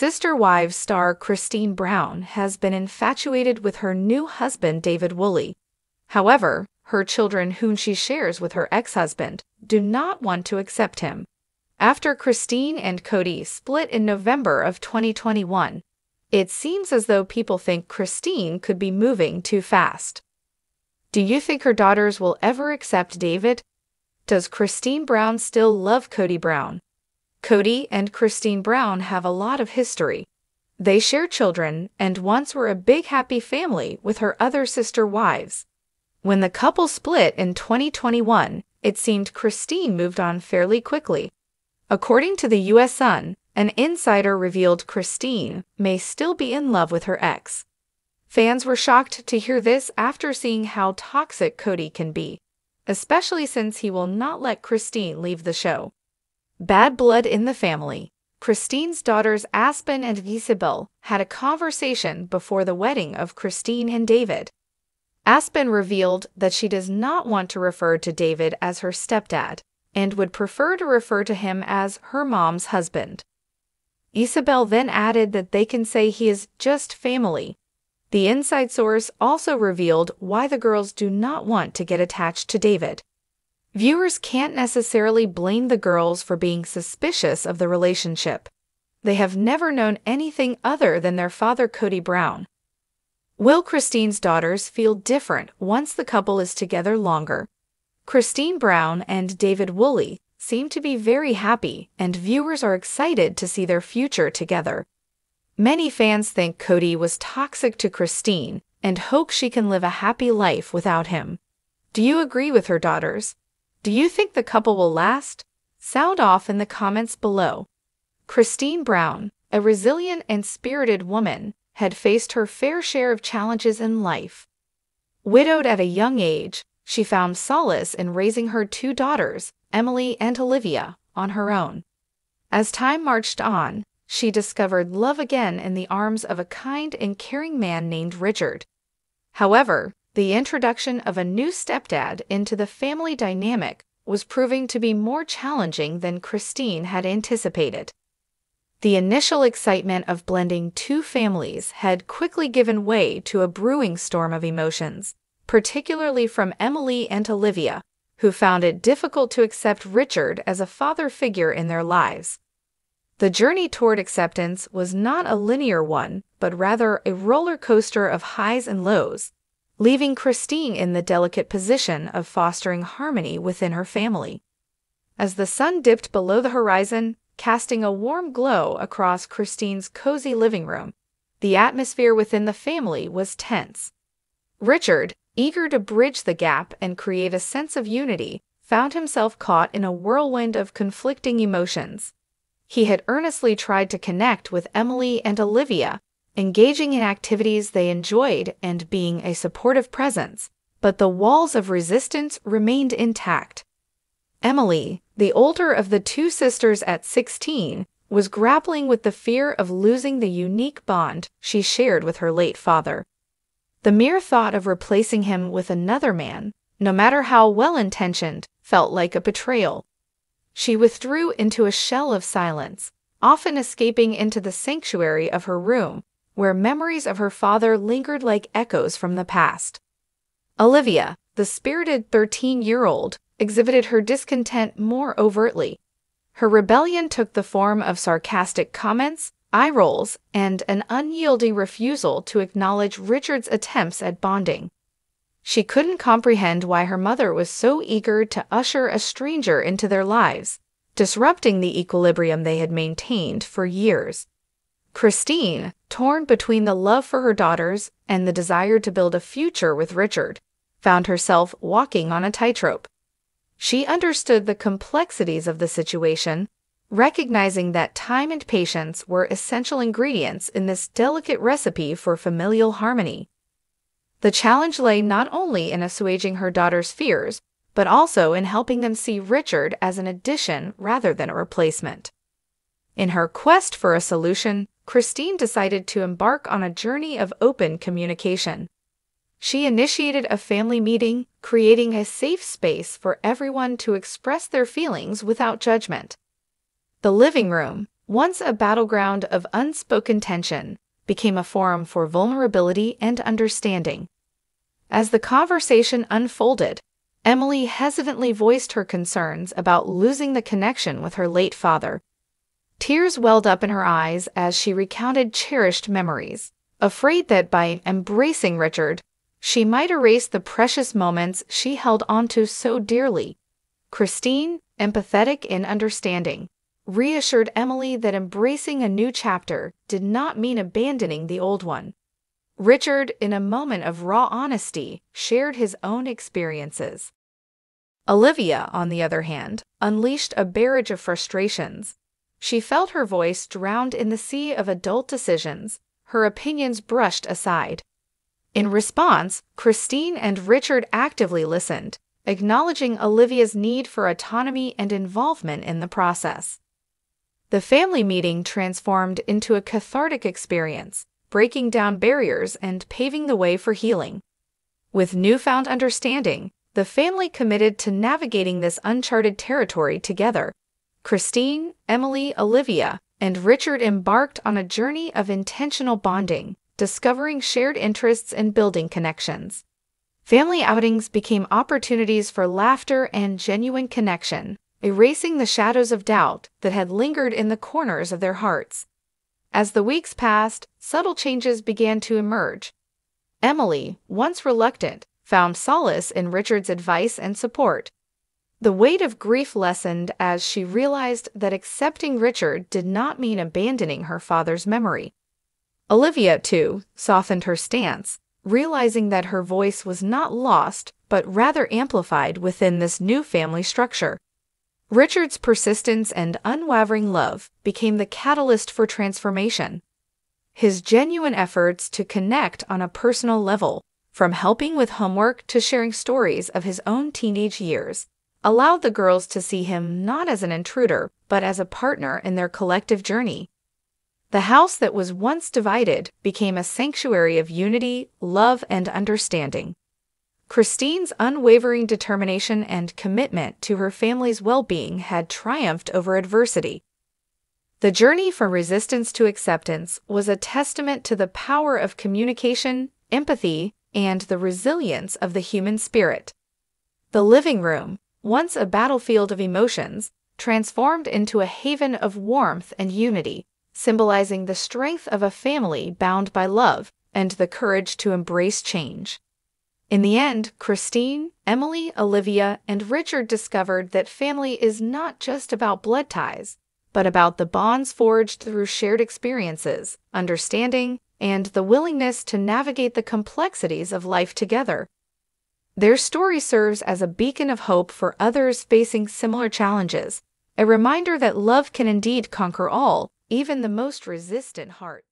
Sister Wives star Christine Brown has been infatuated with her new husband David Woolley. However, her children whom she shares with her ex-husband do not want to accept him. After Christine and Kody split in November of 2021, it seems as though people think Christine could be moving too fast. Do you think her daughters will ever accept David? Does Christine Brown still love Kody Brown? Kody and Christine Brown have a lot of history. They share children and once were a big happy family with her other sister wives. When the couple split in 2021, it seemed Christine moved on fairly quickly. According to the US Sun, an insider revealed Christine may still be in love with her ex. Fans were shocked to hear this after seeing how toxic Kody can be, especially since he will not let Christine leave the show. Bad blood in the family. Christine's daughters Aspen and Ysabel had a conversation before the wedding of Christine and David. Aspen revealed that she does not want to refer to David as her stepdad and would prefer to refer to him as her mom's husband. Ysabel then added that they can say he is just family. The inside source also revealed why the girls do not want to get attached to David. Viewers can't necessarily blame the girls for being suspicious of the relationship. They have never known anything other than their father, Kody Brown. Will Christine's daughters feel different once the couple is together longer? Christine Brown and David Woolley seem to be very happy, and viewers are excited to see their future together. Many fans think Kody was toxic to Christine and hope she can live a happy life without him. Do you agree with her daughters? Do you think the couple will last? Sound off in the comments below. Christine Brown, a resilient and spirited woman, had faced her fair share of challenges in life. Widowed at a young age, she found solace in raising her two daughters, Emily and Olivia, on her own. As time marched on, she discovered love again in the arms of a kind and caring man named Richard. However, the introduction of a new stepdad into the family dynamic was proving to be more challenging than Christine had anticipated. The initial excitement of blending two families had quickly given way to a brewing storm of emotions, particularly from Emily and Olivia, who found it difficult to accept Richard as a father figure in their lives. The journey toward acceptance was not a linear one, but rather a roller coaster of highs and lows, leaving Christine in the delicate position of fostering harmony within her family. As the sun dipped below the horizon, casting a warm glow across Christine's cozy living room, the atmosphere within the family was tense. Richard, eager to bridge the gap and create a sense of unity, found himself caught in a whirlwind of conflicting emotions. He had earnestly tried to connect with Emily and Olivia engaging in activities they enjoyed and being a supportive presence, but the walls of resistance remained intact. Emily, the older of the two sisters at 16, was grappling with the fear of losing the unique bond she shared with her late father. The mere thought of replacing him with another man, no matter how well intentioned, felt like a betrayal. She withdrew into a shell of silence, often escaping into the sanctuary of her room where memories of her father lingered like echoes from the past. Olivia, the spirited 13 year old, exhibited her discontent more overtly. Her rebellion took the form of sarcastic comments, eye rolls, and an unyielding refusal to acknowledge Richard's attempts at bonding. She couldn't comprehend why her mother was so eager to usher a stranger into their lives, disrupting the equilibrium they had maintained for years. Christine, torn between the love for her daughters and the desire to build a future with Richard, found herself walking on a tightrope. She understood the complexities of the situation, recognizing that time and patience were essential ingredients in this delicate recipe for familial harmony. The challenge lay not only in assuaging her daughter's fears, but also in helping them see Richard as an addition rather than a replacement. In her quest for a solution, Christine decided to embark on a journey of open communication. She initiated a family meeting, creating a safe space for everyone to express their feelings without judgment. The living room, once a battleground of unspoken tension, became a forum for vulnerability and understanding. As the conversation unfolded, Emily hesitantly voiced her concerns about losing the connection with her late father. Tears welled up in her eyes as she recounted cherished memories, afraid that by embracing Richard, she might erase the precious moments she held onto so dearly. Christine, empathetic and understanding, reassured Emily that embracing a new chapter did not mean abandoning the old one. Richard, in a moment of raw honesty, shared his own experiences. Olivia, on the other hand, unleashed a barrage of frustrations. She felt her voice drowned in the sea of adult decisions, her opinions brushed aside. In response, Christine and Richard actively listened, acknowledging Olivia's need for autonomy and involvement in the process. The family meeting transformed into a cathartic experience, breaking down barriers and paving the way for healing. With newfound understanding, the family committed to navigating this uncharted territory together. Christine, Emily, Olivia, and Richard embarked on a journey of intentional bonding, discovering shared interests and building connections. Family outings became opportunities for laughter and genuine connection, erasing the shadows of doubt that had lingered in the corners of their hearts. As the weeks passed, subtle changes began to emerge. Emily, once reluctant, found solace in Richard's advice and support. The weight of grief lessened as she realized that accepting Richard did not mean abandoning her father's memory. Olivia, too, softened her stance, realizing that her voice was not lost but rather amplified within this new family structure. Richard's persistence and unwavering love became the catalyst for transformation. His genuine efforts to connect on a personal level, from helping with homework to sharing stories of his own teenage years, allowed the girls to see him not as an intruder, but as a partner in their collective journey. The house that was once divided became a sanctuary of unity, love, and understanding. Christine's unwavering determination and commitment to her family's well being had triumphed over adversity. The journey from resistance to acceptance was a testament to the power of communication, empathy, and the resilience of the human spirit. The living room, once a battlefield of emotions, transformed into a haven of warmth and unity, symbolizing the strength of a family bound by love and the courage to embrace change. In the end, Christine, Emily, Olivia, and Richard discovered that family is not just about blood ties, but about the bonds forged through shared experiences, understanding, and the willingness to navigate the complexities of life together. Their story serves as a beacon of hope for others facing similar challenges, a reminder that love can indeed conquer all, even the most resistant heart.